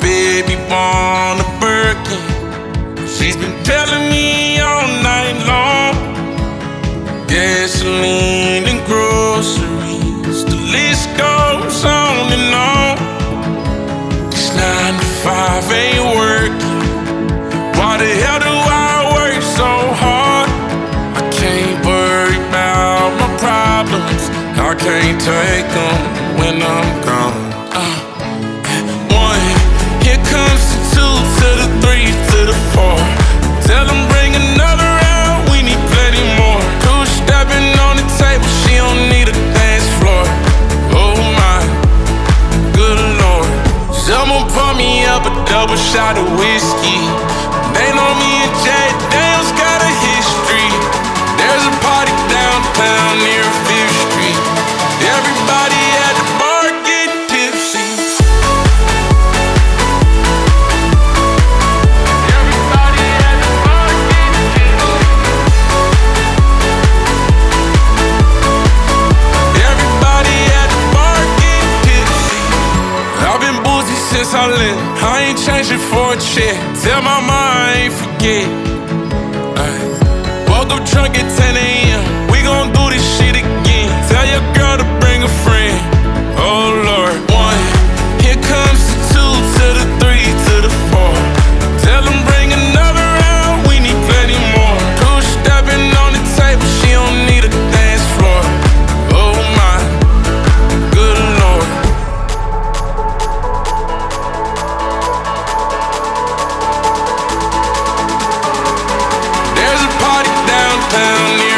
baby born a Birkin. She's been telling me all night long. Gasoline and groceries, the list goes on and on. This nine to five ain't working. Why the hell do I work so hard? I can't worry about my problems. I can't take them when I'm gone. Up a double shot of whiskey. They know me and Jack Daniel's got a history. There's a party downtown near Fifth Street. Everybody at the bar getting tipsy. Everybody at the bar getting tipsy. Everybody at the bar getting tipsy. I've been Boozey since I left. I ain't changing for a check. Tell my mind I ain't forget. Ay. Woke up drunk at 10 a.m. compound